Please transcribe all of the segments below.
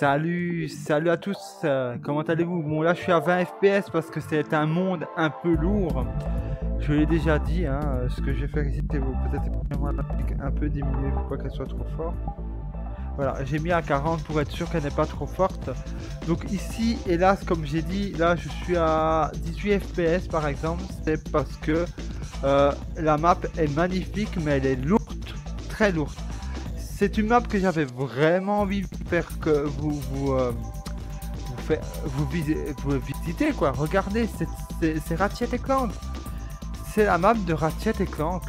Salut, salut à tous, euh, comment allez-vous? Bon là je suis à 20 fps parce que c'est un monde un peu lourd. Je l'ai déjà dit, hein, ce que je vais faire ici c'est peut-être un peu diminuer pour pas qu'elle soit trop forte. Voilà, j'ai mis à 40 pour être sûr qu'elle n'est pas trop forte. Donc ici, hélas, comme j'ai dit, là je suis à 18 fps par exemple. C'est parce que euh, la map est magnifique mais elle est lourde, très lourde c'est une map que j'avais vraiment envie de faire que vous vous euh, vous, vous, visitez quoi. Regardez, c'est Ratchet et Clank. C'est la map de Ratchet et Clank,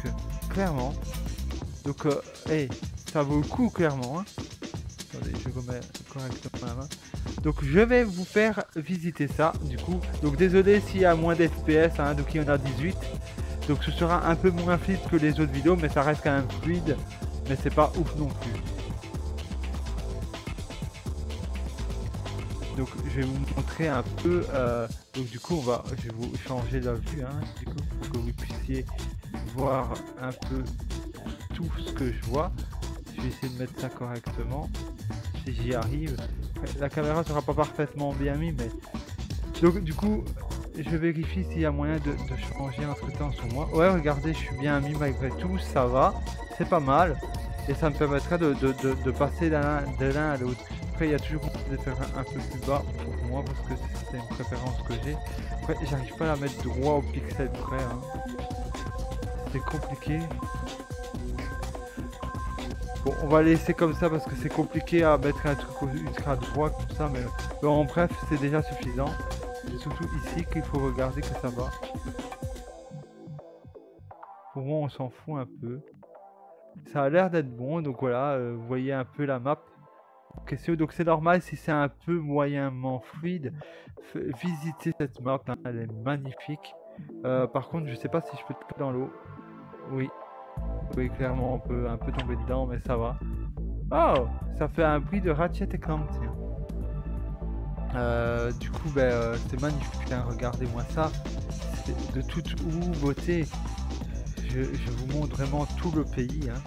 clairement. Donc, euh, ça vaut le coup clairement. Hein. Je. Donc je vais vous faire visiter ça du coup. Donc désolé s'il y a moins d'FPS, hein, donc il y en a 18. Donc ce sera un peu moins fluide que les autres vidéos, mais ça reste quand même fluide mais c'est pas ouf non plus. Donc je vais vous montrer un peu, euh, donc du coup on va, je vais vous changer la vue, hein, du coup pour que vous puissiez voir un peu tout ce que je vois. Je vais essayer de mettre ça correctement, si j'y arrive. La caméra sera pas parfaitement bien mise, mais donc du coup je vérifie s'il y a moyen de, changer entre temps sur moi. Ouais regardez je suis bien mis malgré tout, ça va, c'est pas mal et ça me permettrait de, passer de l'un à l'autre. Après, il y a toujours de faire un, peu plus bas pour moi parce que c'est une préférence que j'ai. Après, j'arrive pas à la mettre droit au pixel près. Hein. C'est compliqué. Bon, on va laisser comme ça parce que c'est compliqué à mettre un truc ultra droit comme ça, mais en bref, c'est déjà suffisant. C'est surtout ici qu'il faut regarder que ça va. Pour moi, on s'en fout un peu. Ça a l'air d'être bon, donc voilà, euh, vous voyez un peu la map. Donc c'est normal si c'est un peu moyennement fluide. Visitez cette map, hein, elle est magnifique. Euh, par contre, je sais pas si je peux tomber dans l'eau. Oui. Oui, clairement, on peut un peu tomber dedans, mais ça va. Oh Ça fait un bruit de Ratchet et Clank, euh, du coup, ben, c'est magnifique, hein, regardez-moi ça. de toute beauté je, vous montre vraiment tout le pays. Hein.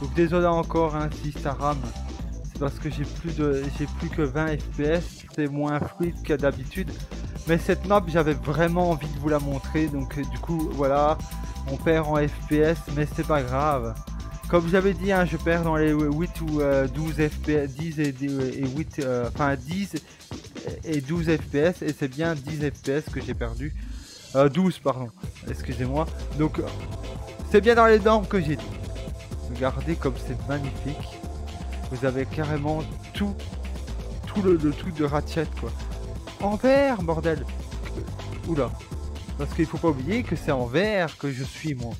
Donc désolé encore hein, si ça rame. C'est parce que j'ai plus de j'ai plus que 20 fps. C'est moins fluide que d'habitude. Mais cette map j'avais vraiment envie de vous la montrer. Donc euh, du coup voilà. On perd en fps mais c'est pas grave. Comme j'avais dit, hein, je perds dans les 8 ou 12 euh, fps, 10 et, 8, euh, enfin 10 et 12 fps et c'est bien 10 fps que j'ai perdu. 12 pardon, excusez-moi. Donc c'est bien dans les normes que j'ai dit. Regardez comme c'est magnifique. Vous avez carrément tout, tout le, truc de Ratchet quoi. En vert, bordel. Oula. Parce qu'il faut pas oublier que c'est en vert que je suis moi.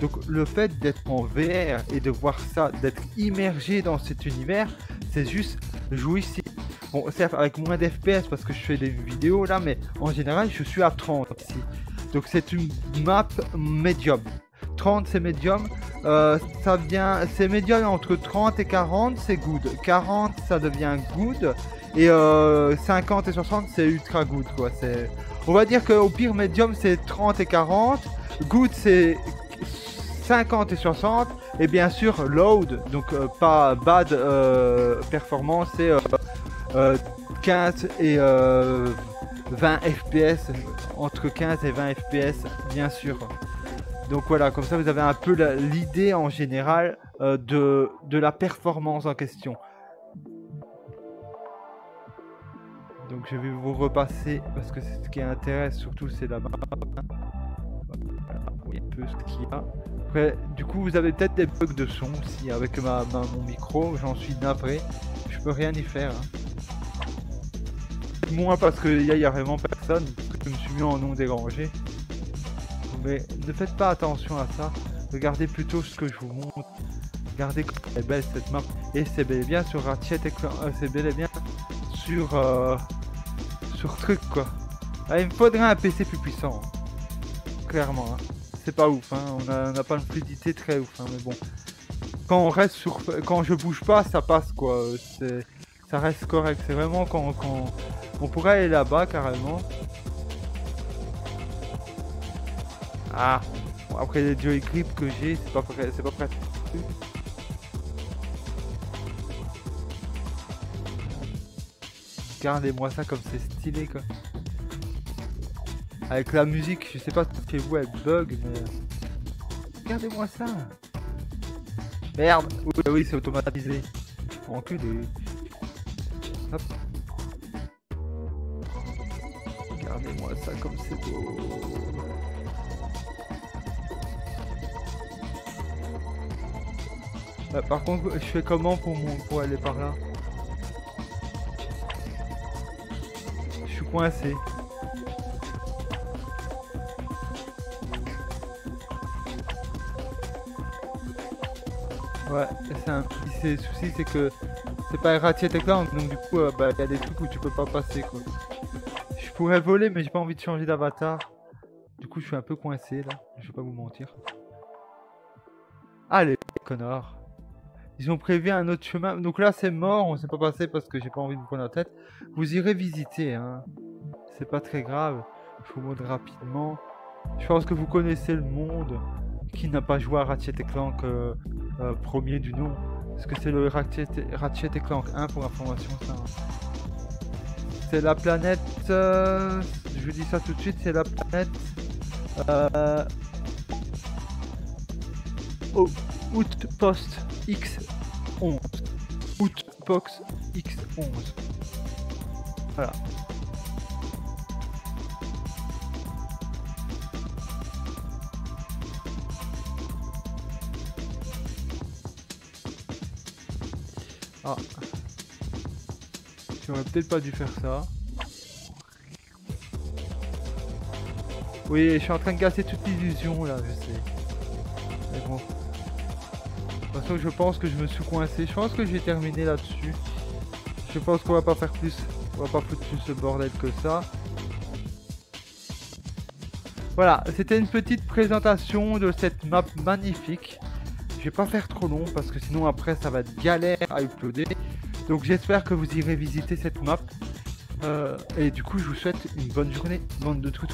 Donc le fait d'être en VR et de voir ça, d'être immergé dans cet univers, c'est juste jouissif. Bon, certes, avec moins d'FPS parce que je fais des vidéos là, mais en général, je suis à 30 ici. Donc, c'est une map médium. 30, c'est médium. Euh, ça vient, c'est médium entre 30 et 40, c'est good. 40, ça devient good. Et 50 euh, et 60, c'est ultra good, quoi. On va dire qu'au pire, médium, c'est 30 et 40. Good, c'est 50 et 60 et bien sûr load donc euh, pas bad performance c'est 15 et 20 euh, fps, entre 15 et 20 fps bien sûr. Donc voilà, comme ça vous avez un peu l'idée en général euh, de, de la performance en question. Donc je vais vous repasser parce que ce qui intéresse surtout c'est la map. Un peu ce qu'il y a. Après, du coup vous avez peut-être des bugs de son aussi avec ma, mon micro, j'en suis navré. Je peux rien y faire. Hein moi parce qu'il y, a vraiment personne, je me suis mis en nom dérangé. Mais ne faites pas attention à ça, regardez plutôt ce que je vous montre. Regardez comme est belle cette map. Et c'est bel et bien sur Ratchet et euh, c'est bel et bien sur euh, sur truc quoi. Ah, il me faudrait un PC plus puissant. Hein. Clairement. Hein. C'est pas ouf, hein. on n'a pas une fluidité très ouf, mais bon. Quand on reste sur. Quand je bouge pas, ça passe quoi. Ça reste correct. C'est vraiment quand, on pourrait aller là-bas carrément. Ah Après les joy grip que j'ai, c'est pas c'est pas prêt. Regardez-moi ça comme c'est stylé quoi. Avec la musique, je sais pas chez vous elle bug, mais... Regardez-moi ça Merde Oui, oui c'est automatisé. Enculé. Hop. Regardez-moi ça comme c'est beau. Bah, par contre, je fais comment pour, mon, pour aller par là? Je suis coincé. Ouais, c'est un petit souci, c'est que c'est pas Ratchet et Clank, donc du coup, il y a des trucs où tu peux pas passer, quoi. Je pourrais voler, mais j'ai pas envie de changer d'avatar. Du coup, je suis un peu coincé, là. Je vais pas vous mentir. Allez, connards. Ils ont prévu un autre chemin. Donc là, c'est mort, on s'est pas passé parce que j'ai pas envie de me prendre la tête. Vous irez visiter, hein. C'est pas très grave. Je vous montre rapidement. Je pense que vous connaissez le monde. Qui n'a pas joué à Ratchet et Clank euh, euh, premier du nom. Parce que c'est le Ratchet, Ratchet et Clank 1 pour information ça. C'est la planète... Euh, je vous dis ça tout de suite, c'est la planète... Euh, Outpost X11. Outpost X11. Voilà. Ah. J'aurais peut-être pas dû faire ça. Oui, je suis en train de casser toute l'illusion là, je sais. Mais bon. De toute façon, je pense que je me suis coincé. Je pense que j'ai terminé là-dessus. Je pense qu'on va pas faire plus. On va pas foutre plus ce bordel que ça. Voilà, c'était une petite présentation de cette map magnifique. Je vais pas faire trop long parce que sinon après ça va être galère à uploader. Donc j'espère que vous irez visiter cette map. Euh, et du coup je vous souhaite une bonne journée, bande de trucs.